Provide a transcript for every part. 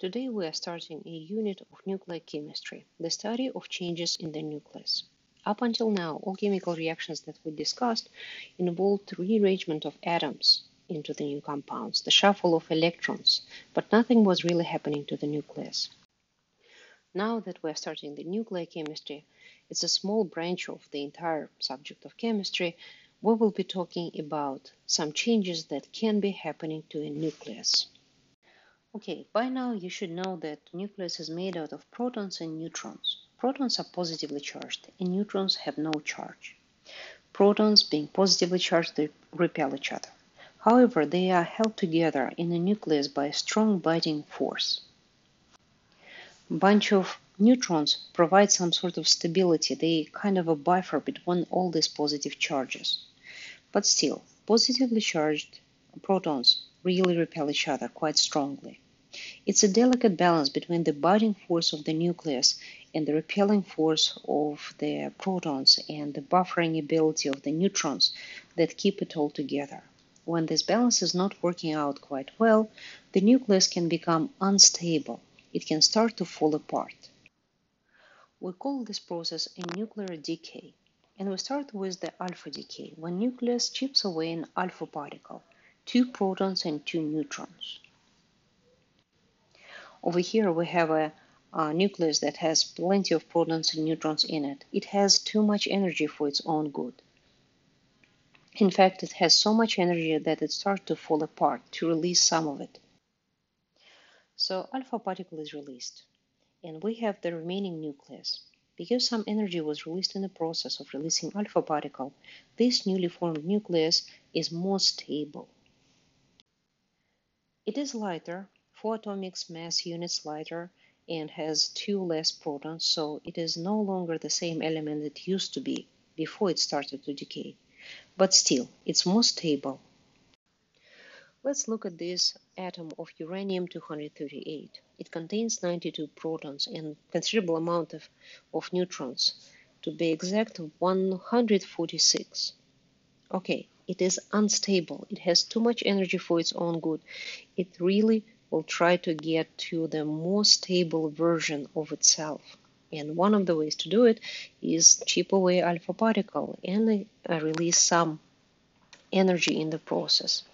Today we are starting a unit of nuclear chemistry, the study of changes in the nucleus. Up until now, all chemical reactions that we discussed involved rearrangement of atoms into the new compounds, the shuffle of electrons, but nothing was really happening to the nucleus. Now that we are starting the nuclear chemistry, it's a small branch of the entire subject of chemistry, we will be talking about some changes that can be happening to a nucleus. Okay, by now you should know that nucleus is made out of protons and neutrons. Protons are positively charged and neutrons have no charge. Protons, being positively charged, repel each other. However, they are held together in the nucleus by a strong binding force. A bunch of neutrons provide some sort of stability. They kind of a buffer between all these positive charges. But still, positively charged protons really repel each other quite strongly. It's a delicate balance between the binding force of the nucleus and the repelling force of the protons and the buffering ability of the neutrons that keep it all together. When this balance is not working out quite well, the nucleus can become unstable. It can start to fall apart. We call this process a nuclear decay. And we start with the alpha decay, when nucleus chips away an alpha particle, two protons and two neutrons. Over here we have a, a, nucleus that has plenty of protons and neutrons in it. It has too much energy for its own good. In fact, it has so much energy that it starts to fall apart to release some of it. So alpha particle is released, and we have the remaining nucleus. Because some energy was released in the process of releasing alpha particle, this newly formed nucleus is more stable. It is lighter, 4 atomic mass units lighter, and has two less protons, so it is no longer the same element it used to be before it started to decay. But still, it's more stable Let's look at this atom of uranium-238. It contains 92 protons and considerable amount of, of neutrons. To be exact, 146. Okay, it is unstable. It has too much energy for its own good. It really will try to get to the more stable version of itself. And one of the ways to do it is chip away alpha particle and uh, release some energy in the process.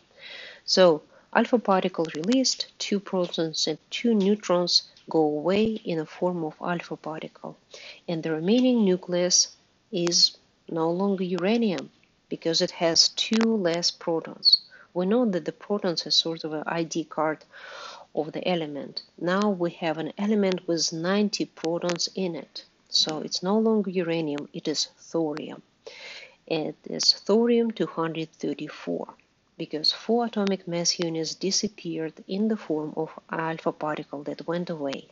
So alpha particle released, two protons and two neutrons go away in the form of alpha particle. And the remaining nucleus is no longer uranium because it has two less protons. We know that the protons are sort of an ID card of the element. Now we have an element with 90 protons in it. So it's no longer uranium, it is thorium. It is thorium 234 because four atomic mass units disappeared in the form of alpha particle that went away.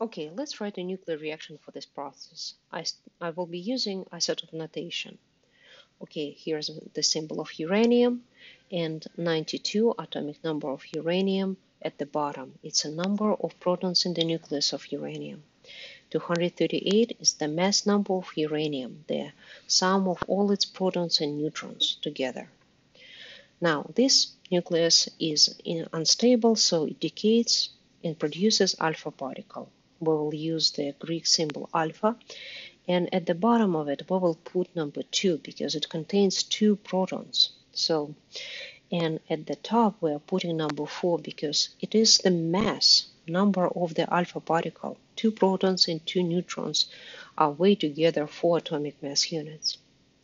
Okay, let's write a nuclear reaction for this process. I, I will be using isotope notation. Okay, here's the symbol of uranium and 92 atomic number of uranium at the bottom. It's a number of protons in the nucleus of uranium. 238 is the mass number of uranium, the sum of all its protons and neutrons together. Now, this nucleus is unstable, so it decays and produces alpha particle. We will use the Greek symbol alpha, and at the bottom of it, we will put number 2 because it contains two protons. So, and at the top, we are putting number 4 because it is the mass number of the alpha particle. Two protons and two neutrons are weighed together four atomic mass units.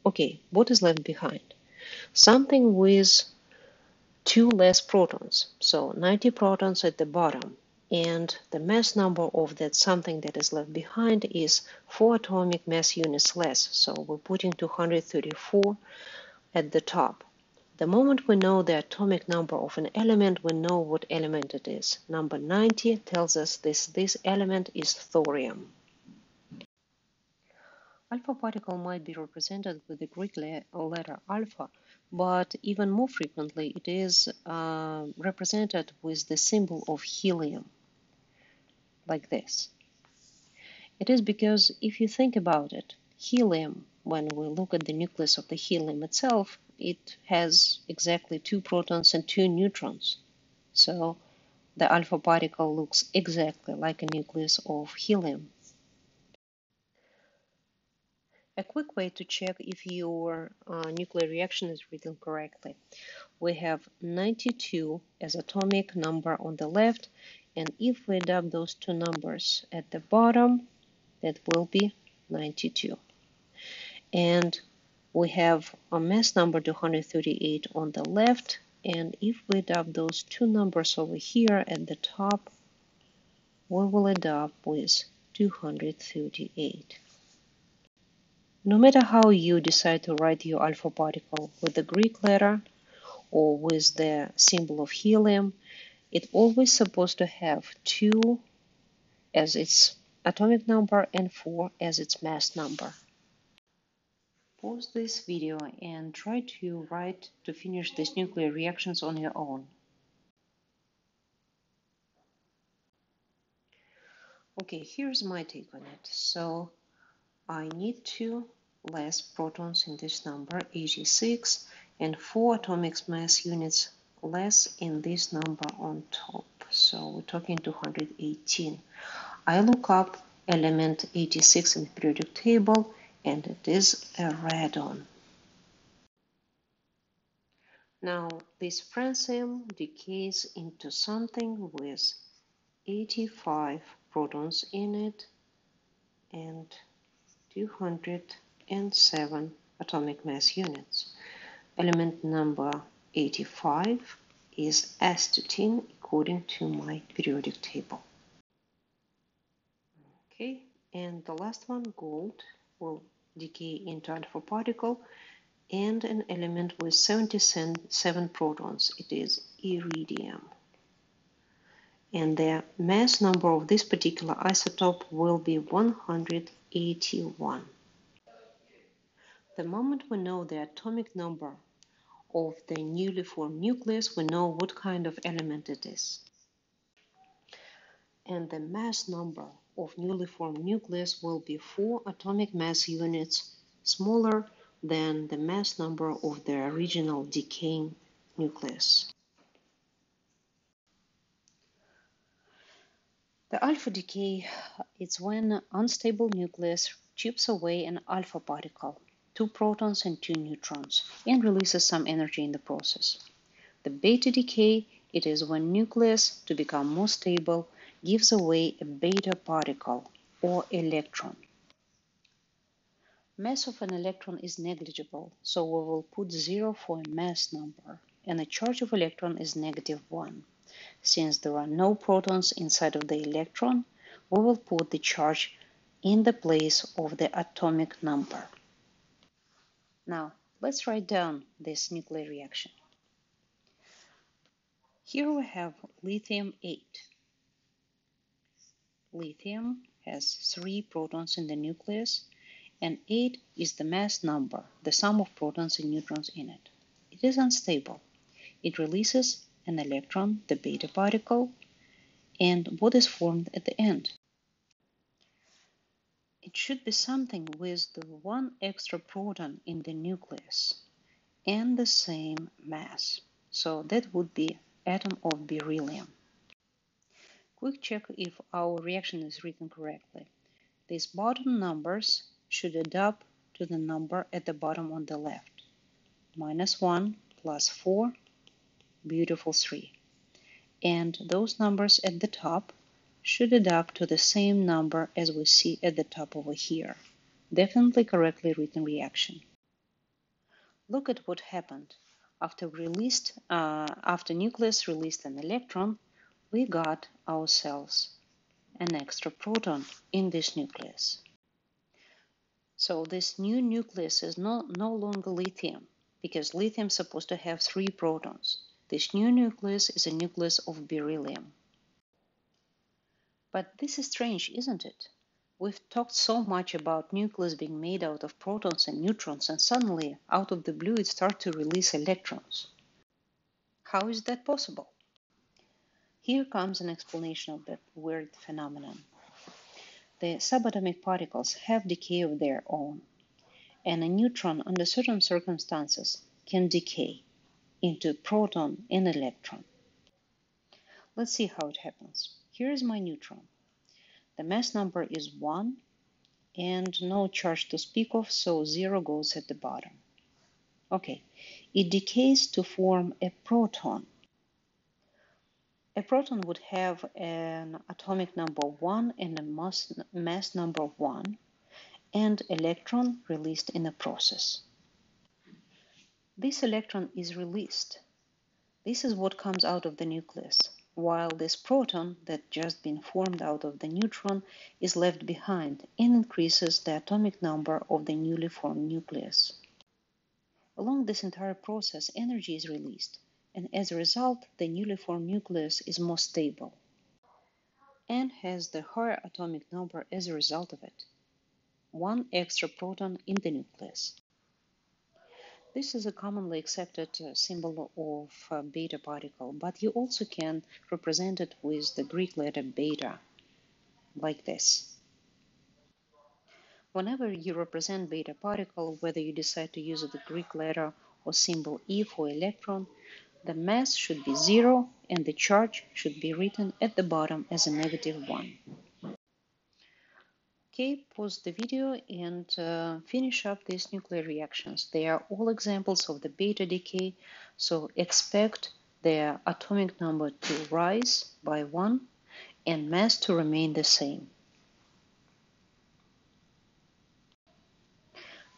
Okay, what is left behind? something with two less protons, so 90 protons at the bottom, and the mass number of that something that is left behind is 4 atomic mass units less, so we're putting 234 at the top. The moment we know the atomic number of an element, we know what element it is. Number 90 tells us this, this element is thorium. Alpha particle might be represented with the Greek letter alpha, but even more frequently it is uh, represented with the symbol of helium, like this. It is because if you think about it, helium, when we look at the nucleus of the helium itself, it has exactly two protons and two neutrons. So the alpha particle looks exactly like a nucleus of helium. A quick way to check if your uh, nuclear reaction is written correctly. We have 92 as atomic number on the left, and if we add those two numbers at the bottom, that will be 92. And we have a mass number 238 on the left, and if we add those two numbers over here at the top, we will end up with 238. No matter how you decide to write your alpha particle with the Greek letter or with the symbol of helium, it's always supposed to have 2 as its atomic number and 4 as its mass number. Pause this video and try to write to finish these nuclear reactions on your own. Okay, here's my take on it. So I need two less protons in this number, 86, and 4 atomic mass units less in this number on top. So we're talking 218. I look up element 86 in the periodic table, and it is a radon. Now, this francium decays into something with 85 protons in it and 207 atomic mass units. Element number 85 is astatine according to my periodic table. Okay, and the last one, gold, will decay into alpha particle and an element with 77 protons. It is iridium. And the mass number of this particular isotope will be 181. The moment we know the atomic number of the newly formed nucleus, we know what kind of element it is. And the mass number of newly formed nucleus will be 4 atomic mass units smaller than the mass number of the original decaying nucleus. The alpha decay is when unstable nucleus chips away an alpha particle two protons and two neutrons, and releases some energy in the process. The beta decay, it is when nucleus, to become more stable, gives away a beta particle or electron. Mass of an electron is negligible, so we will put 0 for a mass number, and the charge of electron is negative 1. Since there are no protons inside of the electron, we will put the charge in the place of the atomic number. Now, let's write down this nuclear reaction. Here we have lithium 8. Lithium has three protons in the nucleus, and 8 is the mass number, the sum of protons and neutrons in it. It is unstable. It releases an electron, the beta particle, and what is formed at the end? It should be something with the one extra proton in the nucleus and the same mass. So that would be atom of beryllium. Quick check if our reaction is written correctly. These bottom numbers should add up to the number at the bottom on the left. Minus 1 plus 4, beautiful 3. And those numbers at the top should add up to the same number as we see at the top over here. Definitely correctly written reaction. Look at what happened. After released, uh, after nucleus released an electron, we got ourselves an extra proton in this nucleus. So this new nucleus is no, no longer lithium, because lithium is supposed to have three protons. This new nucleus is a nucleus of beryllium. But this is strange, isn't it? We've talked so much about nucleus being made out of protons and neutrons, and suddenly, out of the blue, it starts to release electrons. How is that possible? Here comes an explanation of that weird phenomenon. The subatomic particles have decay of their own, and a neutron, under certain circumstances, can decay into a proton and electron. Let's see how it happens. Here is my neutron. The mass number is 1 and no charge to speak of, so 0 goes at the bottom. Okay, it decays to form a proton. A proton would have an atomic number 1 and a mass, mass number 1 and electron released in the process. This electron is released. This is what comes out of the nucleus, while this proton that just been formed out of the neutron is left behind and increases the atomic number of the newly formed nucleus. Along this entire process, energy is released, and as a result, the newly formed nucleus is more stable and has the higher atomic number as a result of it. One extra proton in the nucleus. This is a commonly accepted uh, symbol of uh, beta particle, but you also can represent it with the Greek letter beta, like this. Whenever you represent beta particle, whether you decide to use the Greek letter or symbol E for electron, the mass should be zero and the charge should be written at the bottom as a negative one. Okay, pause the video and uh, finish up these nuclear reactions. They are all examples of the beta decay, so expect their atomic number to rise by one and mass to remain the same.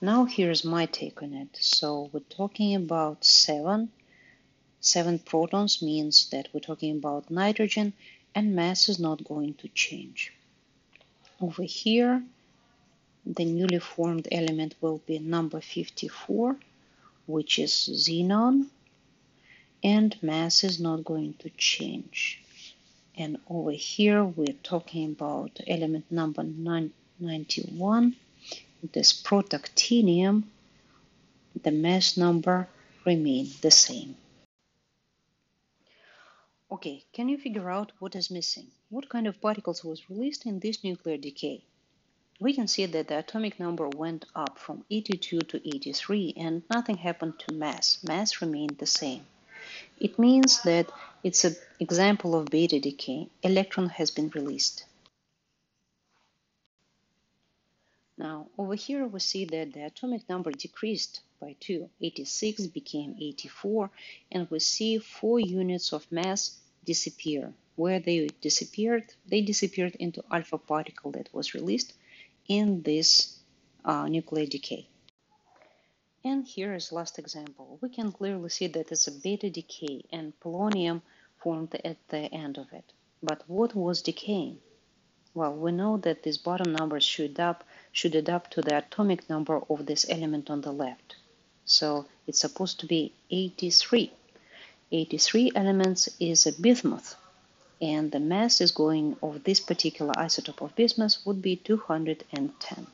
Now here's my take on it. So we're talking about seven. Seven protons means that we're talking about nitrogen and mass is not going to change. Over here, the newly formed element will be number 54, which is xenon, and mass is not going to change. And over here, we're talking about element number 91, this protactinium, the mass number remain the same. Okay, can you figure out what is missing? What kind of particles was released in this nuclear decay? We can see that the atomic number went up from 82 to 83 and nothing happened to mass. Mass remained the same. It means that it's an example of beta decay. Electron has been released. Now, over here we see that the atomic number decreased by 2. 86 became 84, and we see 4 units of mass disappear. Where they disappeared? They disappeared into alpha particle that was released in this uh, nuclear decay. And here is last example. We can clearly see that it's a beta decay and polonium formed at the end of it. But what was decaying? Well, we know that these bottom numbers should up should adapt to the atomic number of this element on the left. So it's supposed to be 83. 83 elements is a bismuth, and the mass is going of this particular isotope of bismuth would be 210.